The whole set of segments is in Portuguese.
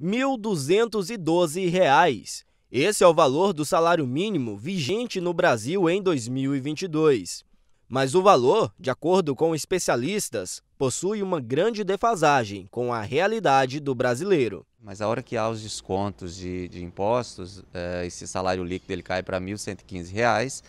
R$ 1.212. Esse é o valor do salário mínimo vigente no Brasil em 2022. Mas o valor, de acordo com especialistas, possui uma grande defasagem com a realidade do brasileiro. Mas a hora que há os descontos de, de impostos, é, esse salário líquido ele cai para R$ 1.115.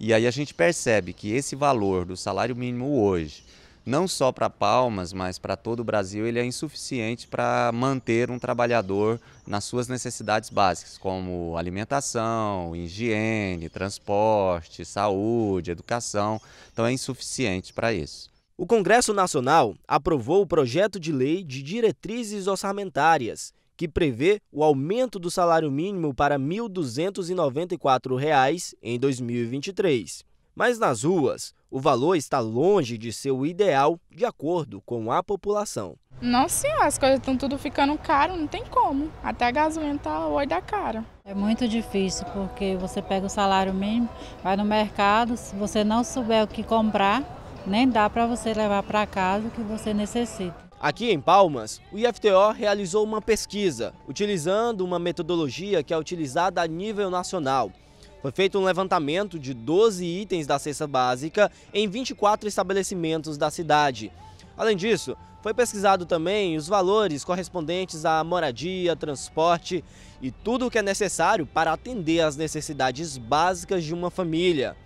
E aí a gente percebe que esse valor do salário mínimo hoje, não só para Palmas, mas para todo o Brasil, ele é insuficiente para manter um trabalhador nas suas necessidades básicas, como alimentação, higiene, transporte, saúde, educação. Então é insuficiente para isso. O Congresso Nacional aprovou o projeto de lei de diretrizes orçamentárias, que prevê o aumento do salário mínimo para R$ 1.294 em 2023. Mas nas ruas, o valor está longe de ser o ideal de acordo com a população. Nossa senhora, as coisas estão tudo ficando caro, não tem como. Até a gasolina está oi da cara. É muito difícil porque você pega o salário mínimo, vai no mercado, se você não souber o que comprar, nem dá para você levar para casa o que você necessita. Aqui em Palmas, o IFTO realizou uma pesquisa, utilizando uma metodologia que é utilizada a nível nacional foi feito um levantamento de 12 itens da cesta básica em 24 estabelecimentos da cidade. Além disso, foi pesquisado também os valores correspondentes à moradia, transporte e tudo o que é necessário para atender às necessidades básicas de uma família.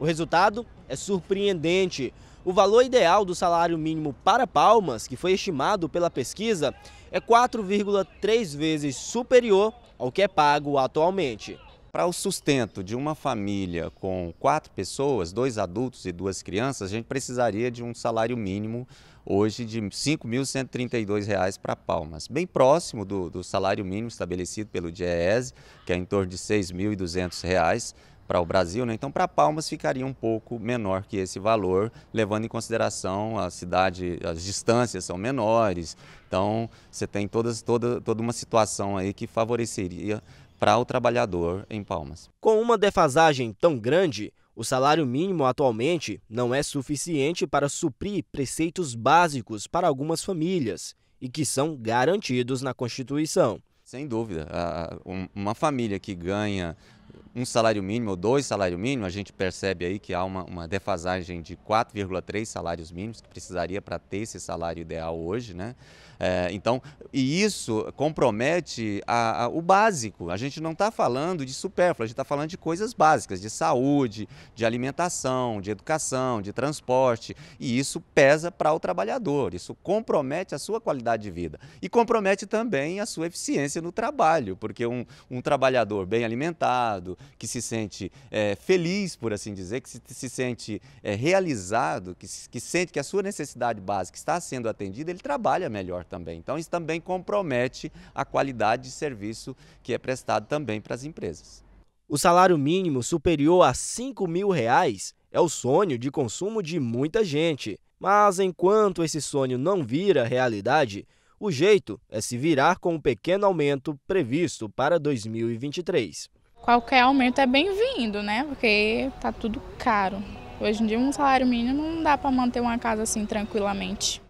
O resultado é surpreendente. O valor ideal do salário mínimo para Palmas, que foi estimado pela pesquisa, é 4,3 vezes superior ao que é pago atualmente. Para o sustento de uma família com quatro pessoas, dois adultos e duas crianças, a gente precisaria de um salário mínimo hoje de R$ 5.132 para Palmas, bem próximo do, do, salário mínimo estabelecido pelo DIEESE, que é em torno de R$ 6.200 para o Brasil, né? então para Palmas ficaria um pouco menor que esse valor, levando em consideração a cidade, as distâncias são menores, então você tem todas, toda, toda uma situação aí que favoreceria para o trabalhador em Palmas. Com uma defasagem tão grande, o salário mínimo atualmente não é suficiente para suprir preceitos básicos para algumas famílias e que são garantidos na Constituição. Sem dúvida. Uma família que ganha um salário mínimo ou dois salários mínimos, a gente percebe aí que há uma, uma defasagem de 4,3 salários mínimos que precisaria para ter esse salário ideal hoje, né? É, então, e isso compromete a, a, o básico. A gente não está falando de supérfluo, a gente está falando de coisas básicas, de saúde, de alimentação, de educação, de transporte. E isso pesa para o trabalhador, isso compromete a sua qualidade de vida. E compromete também a sua eficiência no trabalho, porque um, um trabalhador bem alimentado, que se sente é, feliz, por assim dizer, que se, se sente é, realizado, que, que sente que a sua necessidade básica está sendo atendida, ele trabalha melhor também. Então, isso também compromete a qualidade de serviço que é prestado também para as empresas. O salário mínimo superior a 5 mil reais é o sonho de consumo de muita gente. Mas enquanto esse sonho não vira realidade, o jeito é se virar com um pequeno aumento previsto para 2023 qualquer aumento é bem-vindo, né? Porque tá tudo caro. Hoje em dia um salário mínimo não dá para manter uma casa assim tranquilamente.